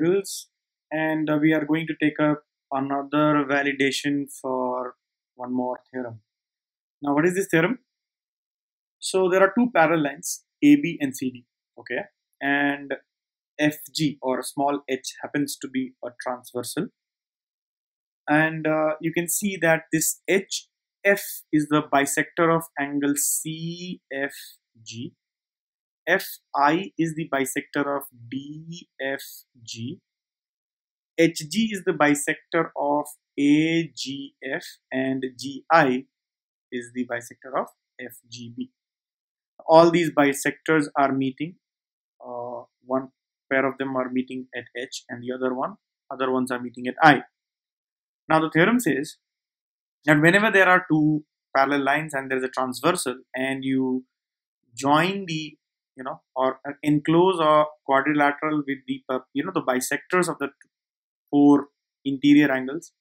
triangles and uh, we are going to take up another validation for one more theorem. Now what is this theorem? So there are two parallel lines AB and CD okay and FG or small h happens to be a transversal and uh, you can see that this HF is the bisector of angle CFG Fi is the bisector of DFG. HG is the bisector of AGF and GI is the bisector of FGB. All these bisectors are meeting. Uh, one pair of them are meeting at H and the other one, other ones are meeting at I. Now the theorem says that whenever there are two parallel lines and there is a transversal and you join the you know or enclose a quadrilateral with the you know the bisectors of the four interior angles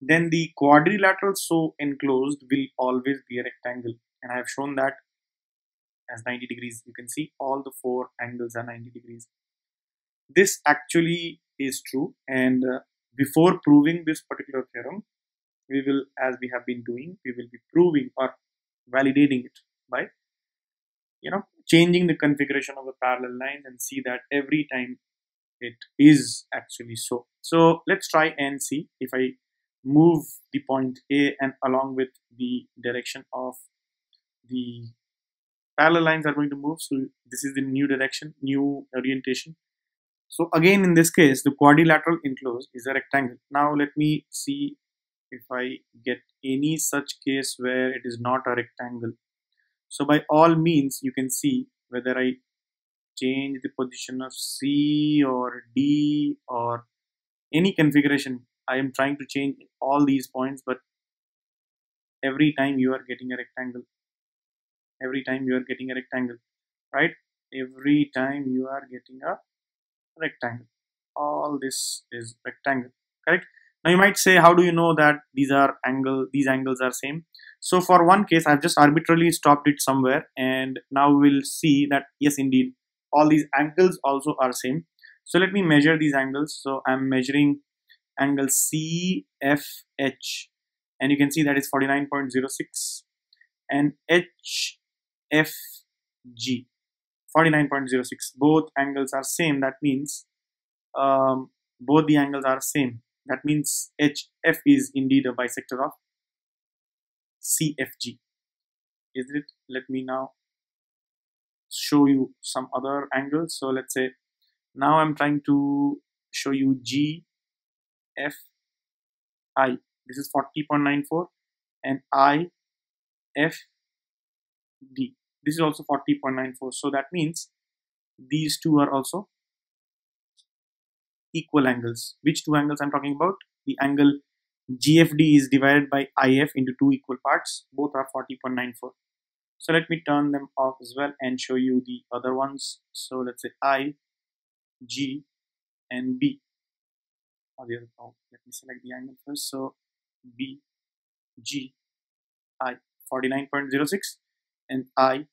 then the quadrilateral so enclosed will always be a rectangle. And I have shown that as 90 degrees. You can see all the four angles are 90 degrees. This actually is true. And uh, before proving this particular theorem we will as we have been doing we will be proving or validating it by you know changing the configuration of the parallel lines and see that every time it is actually so. So let's try and see if I move the point A and along with the direction of the parallel lines are going to move so this is the new direction new orientation. So again in this case the quadrilateral enclosed is a rectangle. Now let me see if I get any such case where it is not a rectangle so by all means, you can see whether I change the position of C or D or any configuration. I am trying to change all these points, but every time you are getting a rectangle. Every time you are getting a rectangle, right? Every time you are getting a rectangle. All this is rectangle, correct? Now you might say, how do you know that these are angle, these angles are same? So for one case, I've just arbitrarily stopped it somewhere and now we'll see that yes, indeed, all these angles also are same. So let me measure these angles. So I'm measuring angle CFH and you can see that is 49.06 and HFG 49.06 both angles are same that means um, both the angles are same that means HF is indeed a bisector of CFG. Is it? Let me now show you some other angles. So let's say now I'm trying to show you GFI. This is 40.94 and IFD. This is also 40.94. So that means these two are also equal angles. Which two angles I'm talking about? The angle GFD is divided by IF into two equal parts. Both are 40.94. So let me turn them off as well and show you the other ones. So let's say I, G, and B. Oh, let me select the angle first. So B, G, I, 49.06 and I,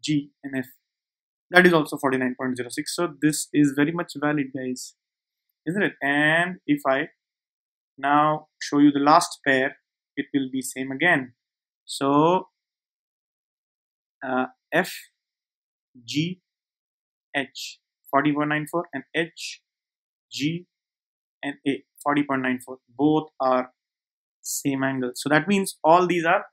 G, and F. That is also 49.06. So this is very much valid, guys isn't it? And if I now show you the last pair it will be same again. So uh, F G H 40.94 and H G and A 40.94 both are same angle. So that means all these are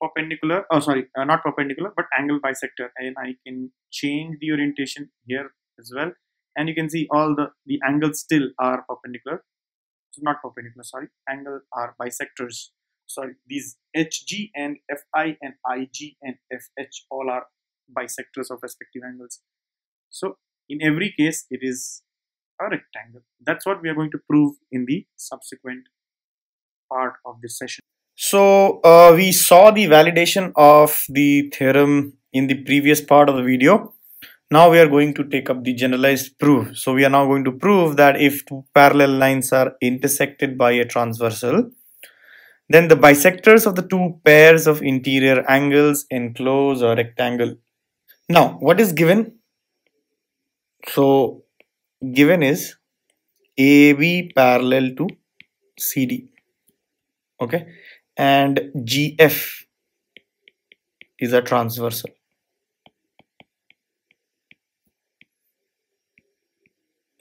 perpendicular oh sorry uh, not perpendicular but angle bisector. And I can change the orientation here as well and you can see all the the angles still are perpendicular. So not perpendicular sorry. Angle are bisectors. Sorry these hg and fi and ig and fh all are bisectors of respective angles. So in every case it is a rectangle. That's what we are going to prove in the subsequent part of this session. So uh, we saw the validation of the theorem in the previous part of the video now we are going to take up the generalized proof. So we are now going to prove that if two parallel lines are intersected by a transversal, then the bisectors of the two pairs of interior angles enclose a rectangle. now what is given so given is AB parallel to CD okay and GF is a transversal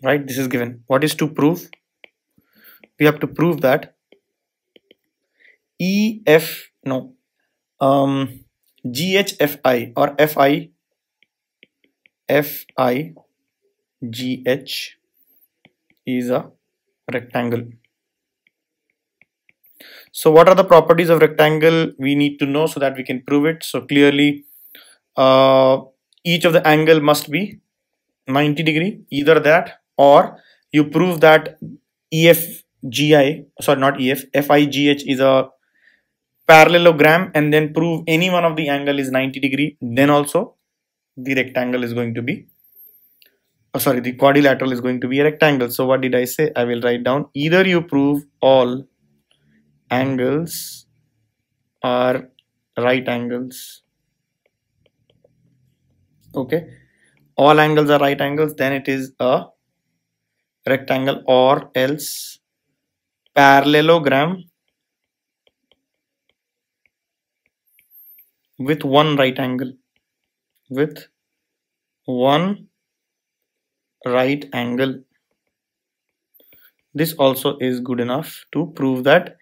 right? This is given. What is to prove? We have to prove that EF no um GHFI or FI FI GH is a rectangle. So what are the properties of rectangle? We need to know so that we can prove it. So clearly uh, each of the angle must be 90 degree. Either that or you prove that EFGI sorry not EF FIGH is a parallelogram and then prove any one of the angle is 90 degree then also the rectangle is going to be oh, sorry the quadrilateral is going to be a rectangle. So what did I say? I will write down either you prove all angles are right angles okay? All angles are right angles then it is a rectangle or else parallelogram with one right angle with one right angle. This also is good enough to prove that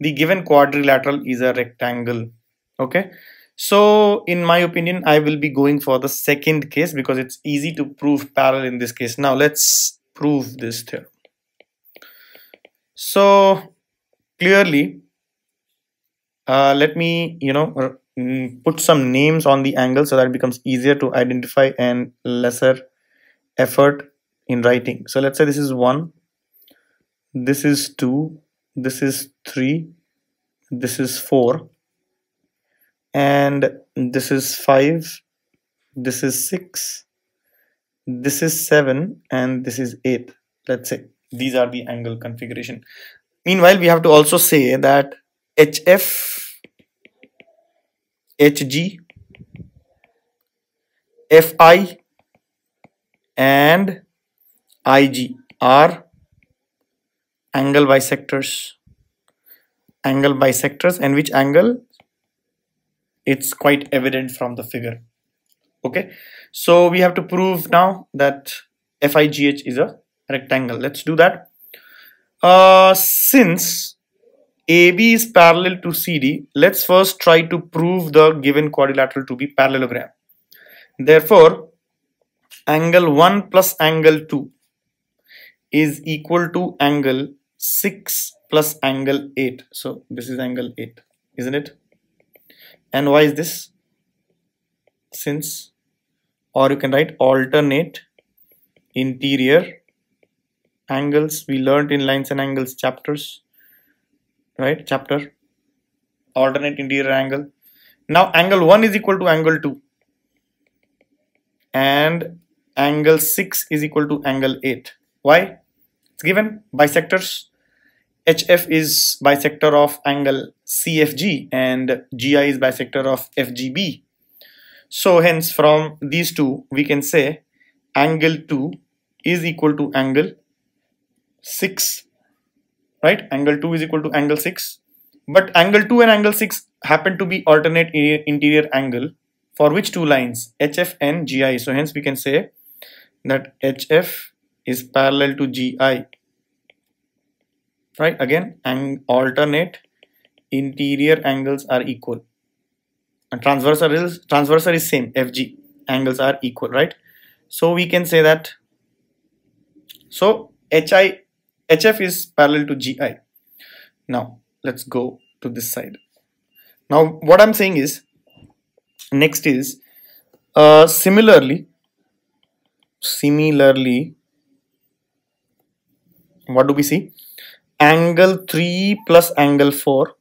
the given quadrilateral is a rectangle okay? So in my opinion i will be going for the second case because it's easy to prove parallel in this case. Now let's prove this theorem. So clearly uh, let me you know Mm, put some names on the angle so that it becomes easier to identify and lesser effort in writing. So let's say this is 1 this is 2 this is 3 this is 4 and this is 5 this is 6 this is 7 and this is 8 let's say these are the angle configuration meanwhile we have to also say that hf HG, FI and IG are angle bisectors. Angle bisectors and which angle? It's quite evident from the figure. Okay, so we have to prove now that FIGH is a rectangle. Let's do that. Uh, since AB is parallel to CD, let's first try to prove the given quadrilateral to be parallelogram. Therefore, angle 1 plus angle 2 is equal to angle 6 plus angle 8. So this is angle 8, isn't it? And why is this? Since, or you can write alternate interior angles. We learned in lines and angles chapters right? Chapter. Alternate interior angle. Now angle 1 is equal to angle 2 and angle 6 is equal to angle 8 why? It's given bisectors HF is bisector of angle CFG and GI is bisector of FGB so hence from these two we can say angle 2 is equal to angle 6 right? Angle 2 is equal to angle 6 but angle 2 and angle 6 happen to be alternate interior angle for which two lines? HF and GI so hence we can say that HF is parallel to GI right? Again and alternate interior angles are equal and transversal is transversal is same. FG angles are equal right? So we can say that so HI HF is parallel to GI. Now let's go to this side. Now what I'm saying is next is uh, similarly similarly what do we see? Angle 3 plus angle 4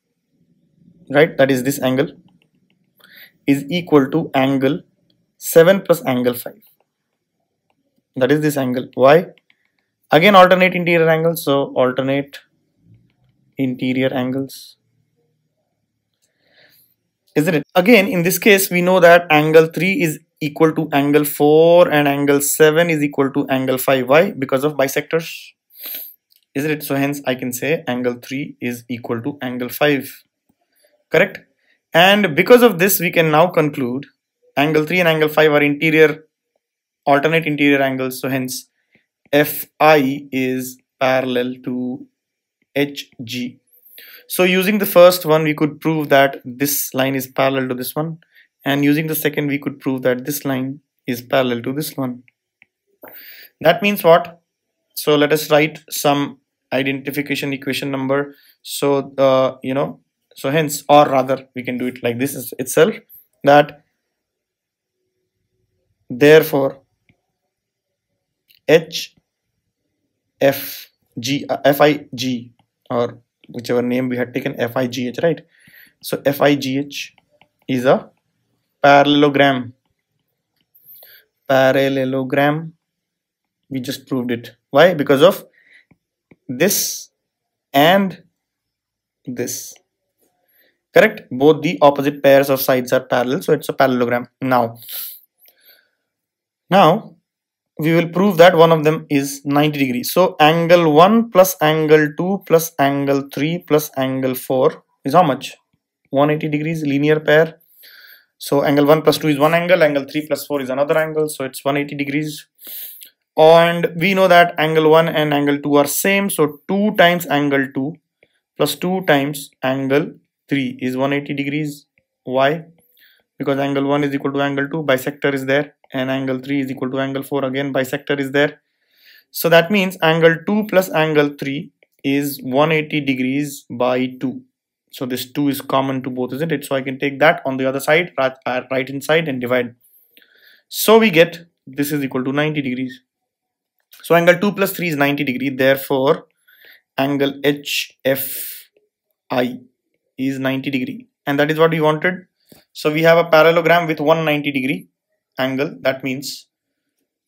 right? That is this angle is equal to angle 7 plus angle 5 that is this angle. Why? Again alternate interior angles. So alternate interior angles. Isn't it? Again in this case we know that angle 3 is equal to angle 4 and angle 7 is equal to angle 5 why? Because of bisectors. Isn't it? So hence I can say angle 3 is equal to angle 5 correct and because of this we can now conclude. Angle 3 and angle 5 are interior alternate interior angles. So hence Fi is parallel to Hg so using the first one we could prove that this line is parallel to this one. And using the second we could prove that this line is parallel to this one. That means what? So let us write some identification equation number. So uh, you know so hence or rather we can do it like this itself that therefore h f g uh, fig or whichever name we had taken figh right? So figh is a parallelogram. Parallelogram we just proved it. Why? Because of this and this correct? Both the opposite pairs of sides are parallel so it's a parallelogram. Now now we will prove that one of them is 90 degrees. So angle 1 plus angle 2 plus angle 3 plus angle 4 is how much? 180 degrees linear pair. So angle 1 plus 2 is one angle angle 3 plus 4 is another angle so it's 180 degrees. And we know that angle 1 and angle 2 are same so 2 times angle 2 plus 2 times angle 3 is 180 degrees. Why? Because angle 1 is equal to angle 2 bisector is there and angle 3 is equal to angle 4 again bisector is there. So that means angle 2 plus angle 3 is 180 degrees by 2 so this 2 is common to both isn't it? So I can take that on the other side right, uh, right inside and divide. So we get this is equal to 90 degrees. So angle 2 plus 3 is 90 degree. Therefore, angle HFI is 90 degree. And that is what we wanted. So we have a parallelogram with 190 degree angle. That means,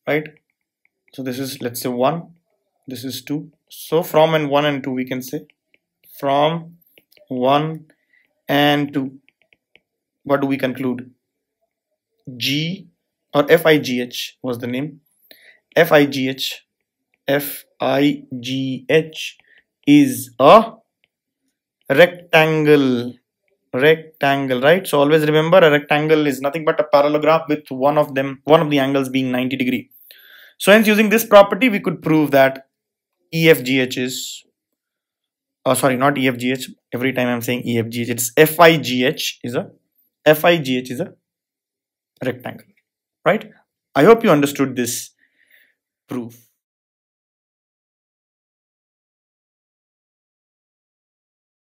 right? So this is, let's say 1. This is 2. So from and 1 and 2 we can say. From 1 and 2. What do we conclude? G or FIGH was the name FIGH FIGH is a rectangle. Rectangle right? So always remember a rectangle is nothing but a parallelogram with one of them one of the angles being 90 degree. So hence using this property we could prove that EFGH is oh sorry not EFGH every time I'm saying EFGH it's FIGH is a FIGH is a rectangle right? I hope you understood this proof